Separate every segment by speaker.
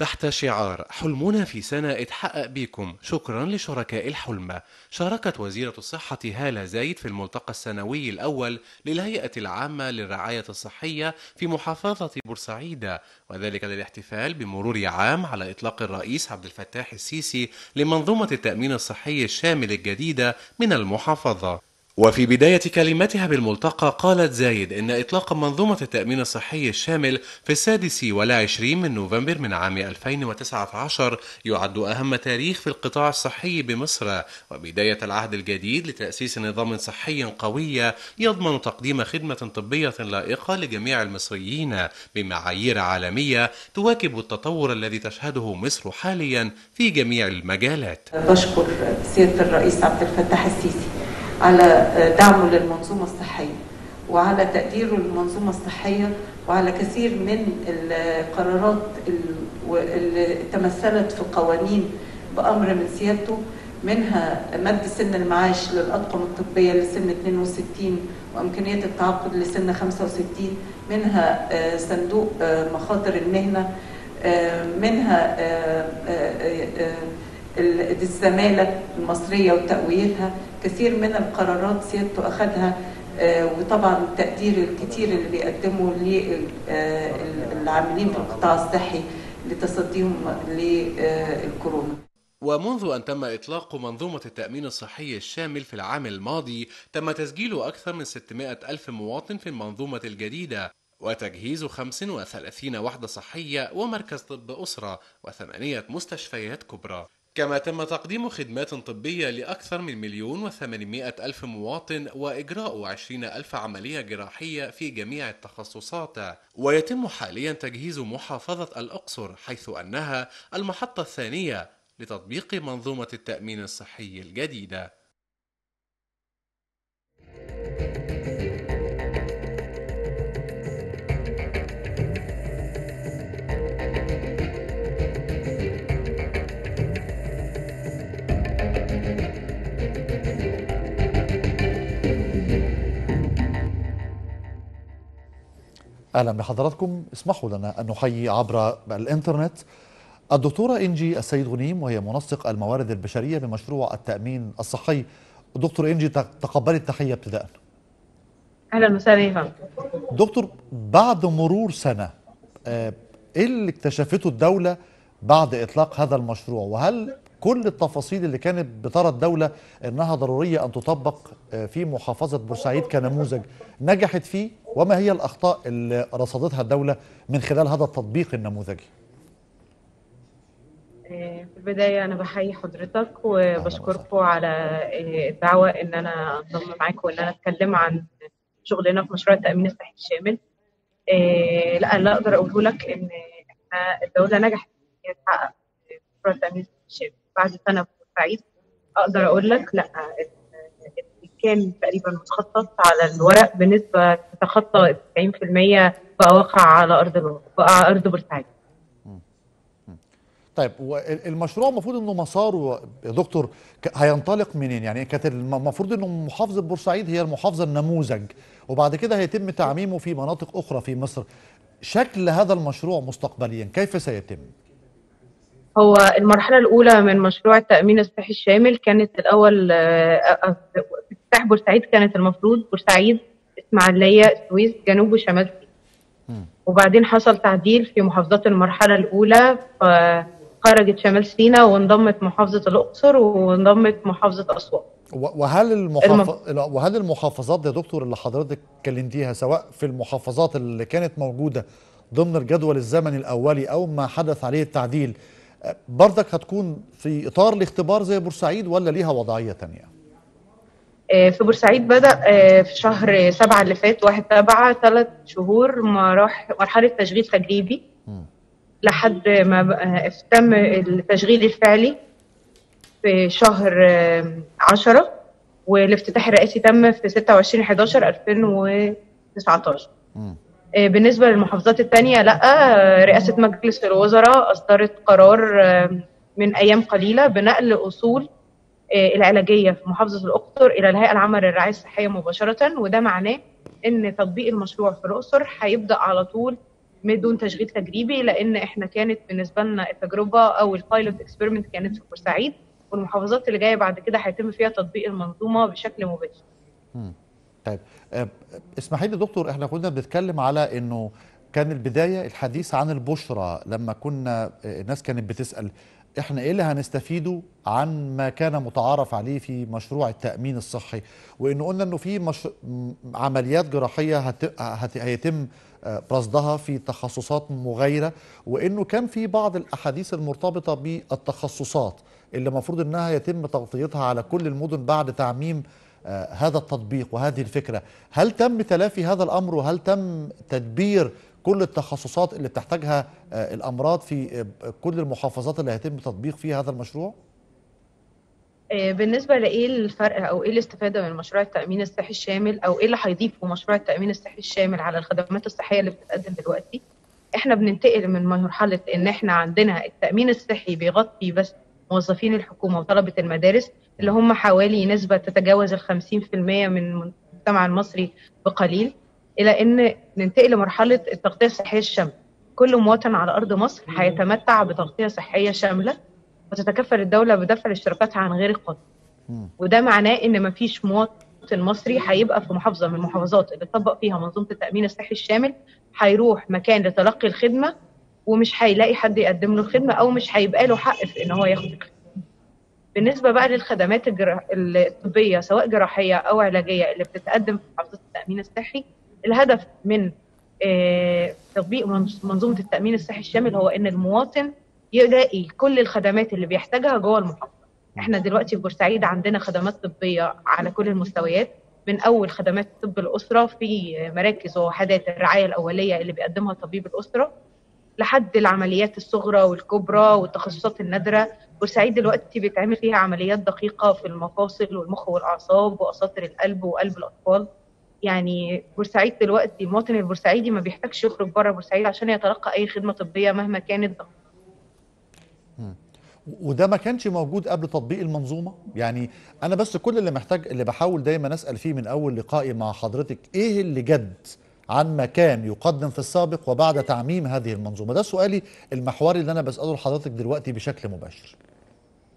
Speaker 1: تحت شعار حلمنا في سنة اتحقق بيكم شكرا لشركاء الحلم. شاركت وزيرة الصحة هالة زايد في الملتقى السنوي الأول للهيئة العامة للرعاية الصحية في محافظة بورسعيد وذلك للاحتفال بمرور عام على إطلاق الرئيس عبد الفتاح السيسي لمنظومة التأمين الصحي الشامل الجديدة من المحافظة. وفي بداية كلمتها بالملتقى قالت زايد إن إطلاق منظومة التأمين الصحي الشامل في السادس والعشرين من نوفمبر من عام 2019 يعد أهم تاريخ في القطاع الصحي بمصر. وبداية العهد الجديد لتأسيس نظام صحي قوي يضمن تقديم خدمة طبية لائقة لجميع المصريين بمعايير عالمية تواكب التطور الذي تشهده مصر حاليا في جميع المجالات.
Speaker 2: بشكر سيادة الرئيس عبد الفتاح السيسي. على دعمه للمنظومة الصحية وعلى تقديره للمنظومة الصحية وعلى كثير من القرارات اللي تمثلت في قوانين بأمر من سيادته منها مد سن المعاش للأطقم الطبية لسن 62 وإمكانية التعاقد لسن 65 منها صندوق مخاطر المهنة منها الزمالة المصرية وتقويتها كثير من القرارات سيادته أخذها وطبعا التقدير الكتير اللي بيقدمه للعاملين في القطاع الصحي لتصديهم للكورونا
Speaker 1: ومنذ أن تم إطلاق منظومة التأمين الصحي الشامل في العام الماضي تم تسجيل أكثر من 600 ألف مواطن في المنظومة الجديدة وتجهيز 35 وحدة صحية ومركز طب أسرة وثمانية مستشفيات كبرى. كما تم تقديم خدمات طبية لأكثر من مليون وثمانمائة ألف مواطن وإجراء عشرين ألف عملية جراحية في جميع التخصصات. ويتم حاليا تجهيز محافظة الأقصر حيث أنها المحطة الثانية لتطبيق منظومة التأمين الصحي الجديدة.
Speaker 3: أهلا بحضراتكم. اسمحوا لنا أن نحيي عبر الإنترنت. الدكتورة إنجي السيد غنيم وهي منسق الموارد البشرية بمشروع التأمين الصحي. دكتور إنجي تقبلي التحية ابتداء
Speaker 4: أهلا وسهلا
Speaker 3: دكتور بعد مرور سنة إيه اللي اكتشفته الدولة بعد إطلاق هذا المشروع؟ وهل كل التفاصيل اللي كانت بترى الدولة إنها ضرورية أن تطبق في محافظة بورسعيد كنموذج نجحت فيه وما هي الأخطاء اللي رصدتها الدولة من خلال هذا التطبيق النموذجي؟
Speaker 4: في البداية أنا بحيي حضرتك وبشكركم على الدعوة إن أنا أنضم معاكم وإن أنا أتكلم عن شغلنا في مشروع التأمين الصحي الشامل. لا اللي أقدر أقوله لك إن إحنا الدولة نجحت إن تحقق مشروع التأمين الصحي الشامل بعد سنة في بورسعيد أقدر أقول لك لأ كان تقريبا مخطط على الورق بنسبة تتخطى 90% بقى واقع على أرض بقى أرض بورسعيد.
Speaker 3: طيب والمشروع المفروض إنه مساره يا دكتور هينطلق منين؟ يعني كانت المفروض إنه محافظة بورسعيد هي المحافظة النموذج وبعد كده هيتم تعميمه في مناطق أخرى في مصر. شكل هذا المشروع مستقبليا كيف سيتم؟
Speaker 4: هو المرحلة الأولى من مشروع التأمين الصحي الشامل كانت الأول افتتاح بورسعيد كانت المفروض بورسعيد إسماعيلية السويس جنوب وشمال. سيناء وبعدين حصل تعديل في محافظات المرحلة الأولى خرجت شمال سيناء وانضمت محافظة الأقصر وانضمت محافظة أسوان.
Speaker 3: وهل المحافظ... الم... وهل المحافظات يا دكتور اللي حضرتك كلمتيها سواء في المحافظات اللي كانت موجودة ضمن الجدول الزمني الأولي أو ما حدث عليه التعديل برضك هتكون في إطار الاختبار زي بورسعيد ولا ليها وضعية تانية؟
Speaker 4: في بورسعيد بدأ في شهر سبعة اللي فات واحد سبعة ثلاث شهور مرحلة تشغيل تجريبي م. لحد ما تم التشغيل الفعلي في شهر عشرة والافتتاح الرئاسي تم في 26 11 2019 م. بالنسبة للمحافظات الثانية لأ رئاسة مجلس الوزراء أصدرت قرار من أيام قليلة بنقل أصول العلاجية في محافظة الأقصر إلى الهيئة العامة للرعاية الصحية مباشرة وده معناه إن تطبيق المشروع في الأقصر هيبدأ على طول بدون تشغيل تجريبي لأن إحنا كانت بالنسبة لنا التجربة أو ال pilot experiment كانت في بورسعيد والمحافظات اللي جاية بعد كده هيتم فيها تطبيق المنظومة بشكل مباشر.
Speaker 3: طيب آه، اسمحي لي دكتور إحنا كنا بنتكلم على انه كان البداية الحديث عن البشرى لما كنا آه، الناس كانت بتسأل إحنا إيه اللي هنستفيده عن ما كان متعارف عليه في مشروع التأمين الصحي؟ وانه قلنا انه في مش... عمليات جراحية هت... هت... هيتم آه، رصدها في تخصصات مغايرة وانه كان في بعض الأحاديث المرتبطة بالتخصصات اللي المفروض انها يتم تغطيتها على كل المدن بعد تعميم هذا التطبيق وهذه الفكرة هل تم تلافي هذا الأمر وهل تم تدبير كل التخصصات اللي بتحتاجها آه، الأمراض في آه، كل المحافظات اللي هيتم تطبيق فيها هذا المشروع؟
Speaker 4: آه، بالنسبة لإيه الفرق أو إيه الاستفادة من مشروع التأمين الصحي الشامل أو إيه اللي هيضيفه مشروع التأمين الصحي الشامل على الخدمات الصحية اللي بتتقدم دلوقتي إحنا بننتقل من مرحلة إن إحنا عندنا التأمين الصحي بيغطي بس موظفين الحكومة وطلبة المدارس اللي هم حوالي نسبة تتجاوز الخمسين في المية من المجتمع المصري بقليل إلى إن ننتقل لمرحلة التغطية الصحية الشاملة كل مواطن على أرض مصر هيتمتع بتغطية صحية شاملة وتتكفل الدولة بدفع الاشتراكات عن غير
Speaker 3: مم.
Speaker 4: وده معناه إن مفيش مواطن مصري هيبقى في محافظة من المحافظات اللي طبق فيها منظومة التأمين الصحي الشامل هيروح مكان لتلقي الخدمة ومش هيلاقي حد يقدم له الخدمة أو مش هيبقى له حق في إن هو ياخد الخدمة. بالنسبة بقى للخدمات الطبية سواء جراحية أو علاجية اللي بتتقدم في محافظات التأمين الصحي الهدف من آه، تطبيق منظ- منظومة التأمين الصحي الشامل هو إن المواطن يلاقي كل الخدمات اللي بيحتاجها جوه المحافظة. إحنا دلوقتي في بورسعيد عندنا خدمات طبية على كل المستويات من أول خدمات طب الأسرة في مراكز ووحدات الرعاية الأولية اللي بيقدمها طبيب الأسرة لحد العمليات الصغرى والكبرى والتخصصات النادرة بورسعيد دلوقتي بيتعمل فيها عمليات دقيقة في المفاصل والمخ والأعصاب واساطر القلب وقلب الأطفال. يعني بورسعيد دلوقتي المواطن البورسعيدي ما بيحتاجش يخرج بره بورسعيد عشان يتلقى أي خدمة طبية مهما كانت.
Speaker 3: وده ما كانش موجود قبل تطبيق المنظومة؟ يعني أنا بس كل اللي محتاج اللي بحاول دايما أسأل فيه من أول لقائي مع حضرتك إيه اللي جد عن ما كان يقدم في السابق وبعد تعميم هذه المنظومة؟ ده سؤالي المحوري اللي أنا بسأله لحضرتك دلوقتي بشكل مباشر.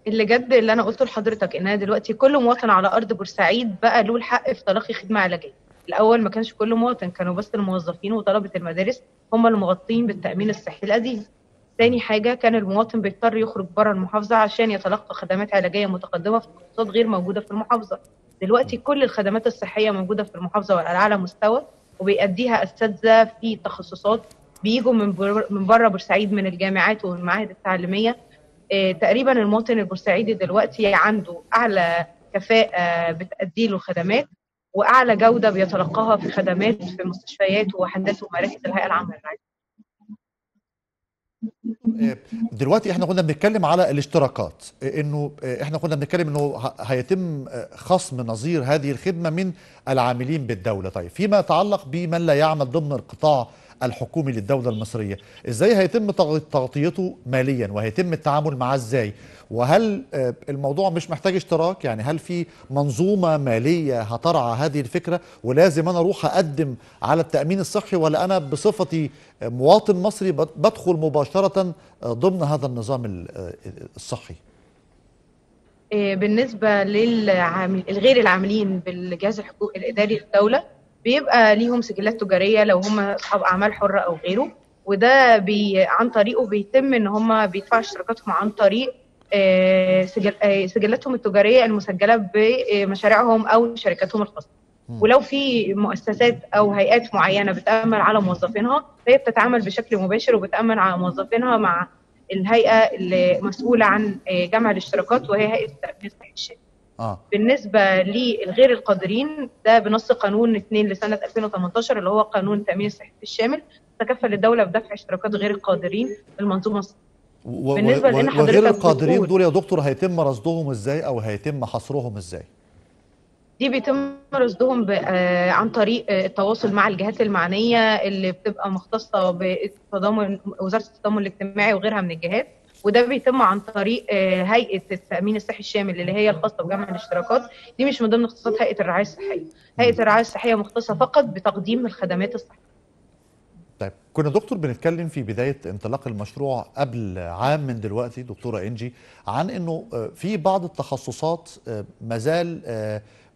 Speaker 4: اللي جد اللي أنا قلته لحضرتك إن أنا دلوقتي كل مواطن على أرض بورسعيد بقى له الحق في تلقي خدمة علاجية. الأول ما كانش كل مواطن كانوا بس الموظفين وطلبة المدارس هم اللي مغطين بالتأمين الصحي القديم تاني حاجة كان المواطن بيضطر يخرج بره المحافظة عشان يتلقى خدمات علاجية متقدمة في تخصصات غير موجودة في المحافظة. دلوقتي كل الخدمات الصحية موجودة في المحافظة وعلى أعلى مستوى وبيأديها اساتذه في تخصصات بيجوا من من بره بورسعيد من الجامعات والمعاهد التعليمية. تقريبا المواطن البورسعيدي دلوقتي عنده أعلى كفاءة بتأدي له خدمات وأعلى جودة بيتلقاها في خدمات في مستشفيات ووحدات ومراكز الهيئة العامة للرعايه
Speaker 3: آه، دلوقتي إحنا كنا بنتكلم على الاشتراكات آه، إنه آه، إحنا كنا بنتكلم إنه هيتم آه، خصم نظير هذه الخدمة من العاملين بالدولة. طيب فيما يتعلق بمن لا يعمل ضمن القطاع الحكومي للدولة المصرية. إزاي هيتم تغ- تغطيته ماليا؟ وهيتم التعامل معاه إزاي؟ وهل آه، الموضوع مش محتاج اشتراك؟ يعني هل في منظومة مالية هترعى هذه الفكرة؟ ولازم أنا أروح أقدم على التأمين الصحي ولا أنا بصفتي مواطن مصري بد- بدخل مباشرة آه، ضمن هذا النظام ال- آه، الصحي؟
Speaker 4: بالنسبة الغير العاملين بالجهاز الحقوقي الإداري للدولة بيبقى ليهم سجلات تجارية لو هم أصحاب أعمال حرة أو غيره وده بي عن طريقه بيتم إن هم بيدفعوا اشتراكاتهم عن طريق آه، سجل آه، سجلاتهم التجارية المسجلة بمشاريعهم أو شركاتهم
Speaker 3: الخاصة.
Speaker 4: ولو في مؤسسات أو هيئات معينة بتأمن على موظفينها فهي بتتعامل بشكل مباشر وبتأمن على موظفينها مع الهيئة اللي مسؤولة عن آه، جمع الاشتراكات وهي هيئة التأمين الصحي
Speaker 3: آه.
Speaker 4: بالنسبة للغير القادرين ده بنص قانون 2 لسنة 2018 اللي هو قانون التامين الصحي الشامل تكفل الدولة بدفع اشتراكات غير القادرين للمنظومه الصحية.
Speaker 3: و-
Speaker 4: بالنسبة
Speaker 3: و-
Speaker 4: لأن
Speaker 3: وغير القادرين دول يا دكتور هيتم رصدهم إزاي أو هيتم حصرهم إزاي؟
Speaker 4: دي بيتم رصدهم آه، عن طريق آه، التواصل مع الجهات المعنية اللي بتبقى مختصة بالتضامن وزارة التضامن الاجتماعي وغيرها من الجهات. وده بيتم عن طريق آه، هيئة التأمين الصحي الشامل اللي هي الخاصة بجمع الاشتراكات. دي مش من ضمن اختصاصات هيئة الرعاية الصحية. هيئة الرعاية الصحية مختصة فقط بتقديم الخدمات الصحية.
Speaker 3: طيب كنا دكتور بنتكلم في بداية انطلاق المشروع قبل عام من دلوقتي دكتورة إنجي عن أنه آه، في بعض التخصصات آه، مازال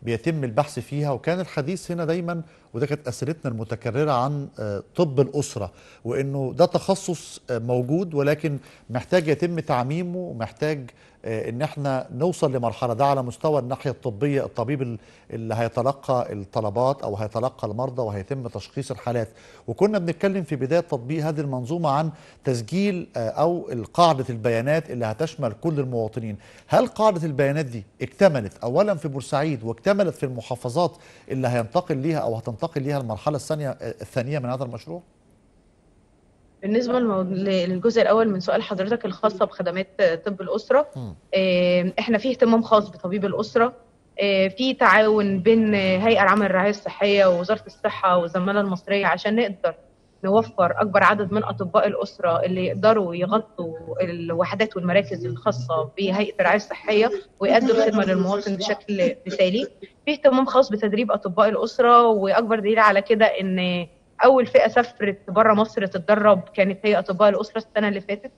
Speaker 3: بيتم البحث فيها وكان الحديث هنا دايما وده كانت أسئلتنا المتكررة عن آه، طب الأسرة وأنه ده تخصص آه، موجود ولكن محتاج يتم تعميمه ومحتاج آه، إن إحنا نوصل لمرحلة. ده على مستوى الناحية الطبية الطبيب ال- اللي هيتلقى الطلبات أو هيتلقى المرضى وهيتم تشخيص الحالات. وكنا بنتكلم في بداية تطبيق هذه المنظومة عن تسجيل أو قاعدة البيانات اللي هتشمل كل المواطنين. هل قاعدة البيانات دي اكتملت اولا في بورسعيد واكتملت في المحافظات اللي هينتقل ليها أو هتنتقل ليها المرحلة الثانية الثانية من هذا المشروع
Speaker 4: بالنسبة للمو- للجزء الأول من سؤال حضرتك الخاصة بخدمات طب. آه، إحنا في اهتمام خاص بطبيب الأسرة آه، في تعاون بين هيئة العامة للرعاية الصحية ووزارة الصحة والزمالة المصرية عشان نقدر نوفر أكبر عدد من أطباء الأسرة اللي يقدروا يغطوا الوحدات والمراكز الخاصة بهيئة الرعاية الصحية ويأدوا الخدمة للمواطن بشكل مثالي. في اهتمام خاص بتدريب أطباء الأسرة وأكبر دليل على كده إن أول فئة سافرت بره مصر تتدرب كانت هي أطباء الأسرة السنة اللي فاتت.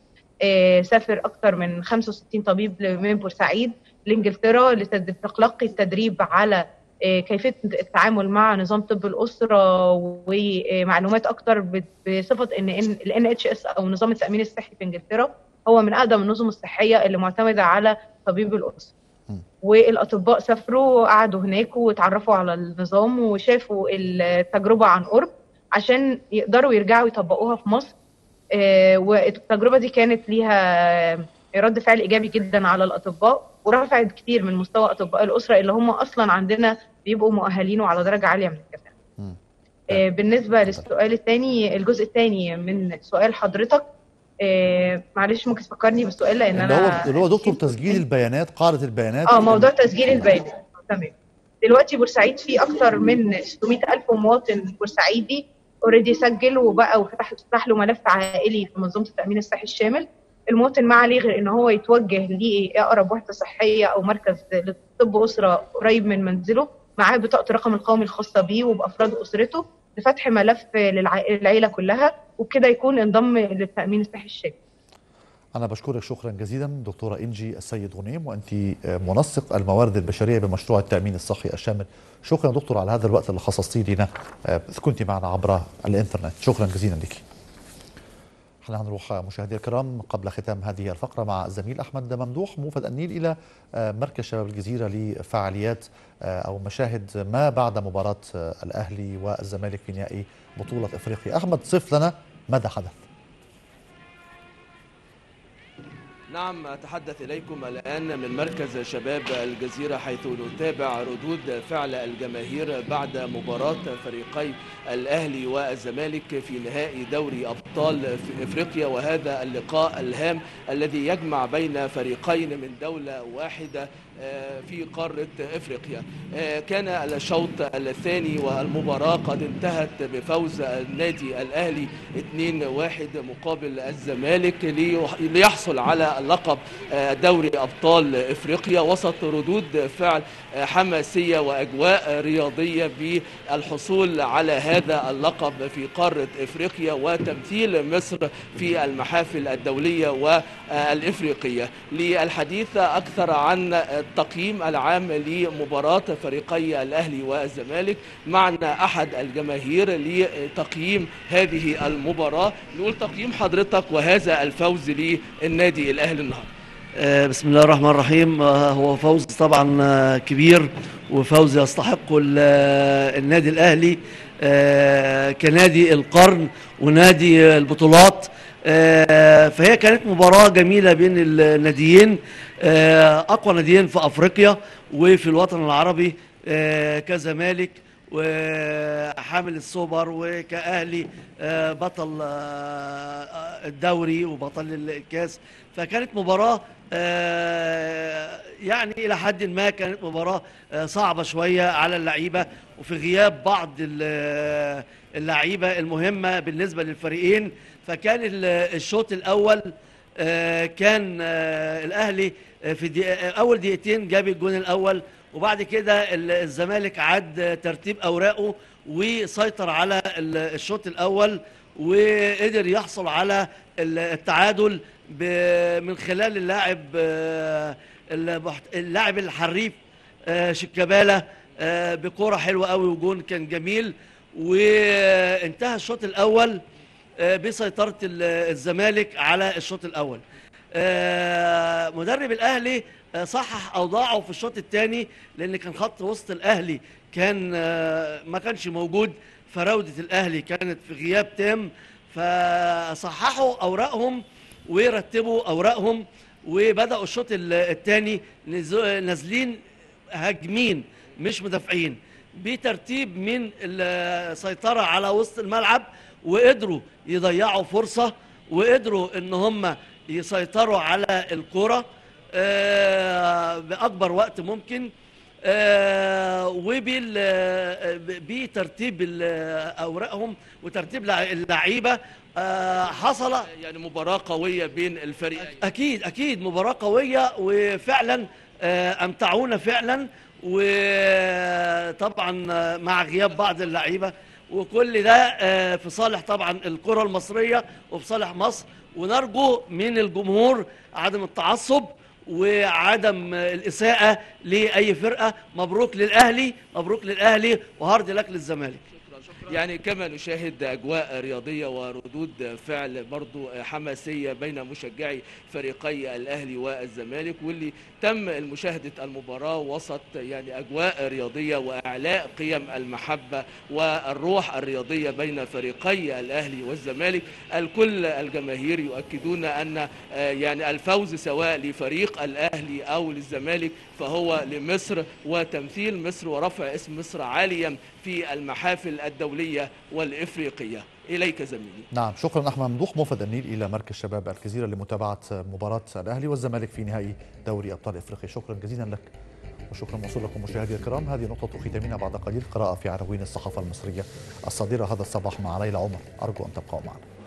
Speaker 4: آه، سافر أكتر من 65 طبيب من بورسعيد لإنجلترا لتلقي التدريب على كيفية التعامل مع نظام طب الأسرة ومعلومات أكتر بصفة إن ال NHS أو نظام التأمين الصحي في إنجلترا هو من أقدم النظم الصحية اللي معتمدة على طبيب
Speaker 3: الأسرة.
Speaker 4: والأطباء سافروا قعدوا هناك واتعرفوا على النظام وشافوا التجربة عن قرب عشان يقدروا يرجعوا يطبقوها في مصر آه، والتجربة دي كانت ليها رد فعل إيجابي جدا على الأطباء ورفعت كتير من مستوى أطباء الأسرة اللي هم أصلا عندنا بيبقوا مؤهلين وعلى درجة عالية من الكفاءه. آه، بالنسبة للسؤال الثاني الجزء الثاني من سؤال حضرتك آه، معلش ممكن تفكرني بالسؤال لأن
Speaker 3: اللي أنا اللي هو دكتور تسجيل البيانات قاعدة البيانات.
Speaker 4: آه موضوع تسجيل البيانات. تمام. دلوقتي بورسعيد في أكتر من 600 ألف مواطن بورسعيدي اوريدي سجل وبقى وفتح فتح له ملف عائلي في منظومة التأمين الصحي الشامل. المواطن ما عليه غير إن هو يتوجه لأقرب وحدة صحية أو مركز لطب أسرة قريب من منزله. معاه بطاقة الرقم القومي الخاصة بيه وبأفراد أسرته لفتح ملف للعائله كلها وبكده يكون انضم للتأمين الصحي الشامل.
Speaker 3: أنا بشكرك شكرا جزيلا دكتورة إنجي السيد غنيم وأنت منسق الموارد البشرية بمشروع التأمين الصحي الشامل. شكرا دكتور على هذا الوقت اللي خصصتيه لنا آه، كنت معنا عبر الإنترنت. شكرا جزيلا لك. خلينا نروح مشاهدي الكرام قبل ختام هذه الفقرة مع الزميل أحمد ممدوح موفد النيل إلى آه، مركز شباب الجزيرة لفعاليات آه، أو مشاهد ما بعد مباراة آه، الأهلي والزمالك في نهائي بطولة إفريقيا. أحمد صف لنا ماذا حدث.
Speaker 5: نعم أتحدث إليكم الآن من مركز شباب الجزيرة حيث نتابع ردود فعل الجماهير بعد مباراة فريقي الأهلي والزمالك في نهائي دوري أبطال في إفريقيا وهذا اللقاء الهام الذي يجمع بين فريقين من دولة واحدة في قارة إفريقيا. آه، كان الشوط الثاني والمباراة قد انتهت بفوز النادي الأهلي 2-1 مقابل الزمالك ليح- ليحصل على لقب آه، دوري أبطال إفريقيا وسط ردود فعل آه، حماسية وأجواء رياضية بالحصول على هذا اللقب في قارة إفريقيا وتمثيل مصر في المحافل الدولية والإفريقية. للحديث أكثر عن التقييم العام لمباراة فريقي الأهلي والزمالك معنا أحد الجماهير لتقييم هذه المباراة. نقول تقييم حضرتك وهذا الفوز للنادي الأهلي النهارده.
Speaker 6: آه، بسم الله الرحمن الرحيم. آه، هو فوز طبعا آه، كبير وفوز يستحق ال- آه، النادي الأهلي كنادي القرن ونادي البطولات. فهي كانت مباراة جميلة بين الناديين. آه، أقوى ناديين في أفريقيا وفي الوطن العربي آه، كزمالك وحامل السوبر وكأهلي آه، بطل الدوري وبطل الكاس. فكانت مباراة آه، يعني إلى حد ما كانت مباراة آه، صعبة شوية على اللعيبة. وفي غياب بعض ال- اللعيبة المهمة بالنسبة للفريقين. فكان ال- الشوط الأول آه، كان الأهلي آه، في دقيقة أول دقيقتين جاب الجون الأول وبعد كده ال- الزمالك عاد ترتيب أوراقه وسيطر على ال- الشوط الأول وقدر يحصل على ال- التعادل من خلال اللاعب آه، اللاعب الحريف آه، شيكابالا آه، بكرة حلوة قوي وجون كان جميل. وانتهى الشوط الأول آه، بسيطرة ال- الزمالك على الشوط الأول. آه، مدرب الأهلي آه، صحح أوضاعه في الشوط الثاني لأن كان خط وسط الأهلي كان آه، ما كانش موجود فراودة الأهلي كانت في غياب تام فصححوا أوراقهم ورتبوا أوراقهم وبدأوا الشوط الثاني نازلين هاجمين مش مدافعين بترتيب من السيطرة على وسط الملعب وقدروا يضيعوا فرصة وقدروا إن هم يسيطروا على الكرة آه، بأكبر وقت ممكن آه، وبال آه، أوراقهم وترتيب لع- اللعيبة آه، حصل
Speaker 5: يعني مباراة قوية بين الفريقين
Speaker 6: أكيد أكيد مباراة قوية وفعلا أمتعونا فعلا وطبعا مع غياب بعض اللعيبة. وكل ده آه، في صالح طبعا الكرة المصرية وفي صالح مصر. ونرجو من الجمهور عدم التعصب وعدم الإساءة لأي فرقة. مبروك للأهلي مبروك للأهلي وهارد لك للزمالك.
Speaker 5: يعني كما نشاهد أجواء رياضية وردود فعل برضو حماسية بين مشجعي فريقي الأهلي والزمالك واللي تم المشاهدة المباراة وسط يعني أجواء رياضية وإعلاء قيم المحبة والروح الرياضية بين فريقي الأهلي والزمالك. الكل الجماهير يؤكدون أن آه، يعني الفوز سواء لفريق الأهلي أو للزمالك فهو لمصر وتمثيل مصر ورفع اسم مصر عاليا في المحافل الدولية. والإفريقية. إليك زميلي.
Speaker 3: نعم شكرا أحمد ممدوح موفد النيل إلى مركز شباب الجزيرة لمتابعة مباراة الأهلي والزمالك في نهائي دوري أبطال إفريقيا. شكرا جزيلا لك وشكرا موصول لكم مشاهدي الكرام. هذه نقطة ختامنا بعد قليل قراءة في عناوين الصحافة المصرية الصادرة هذا الصباح مع ليلى عمر. أرجو أن تبقوا معنا.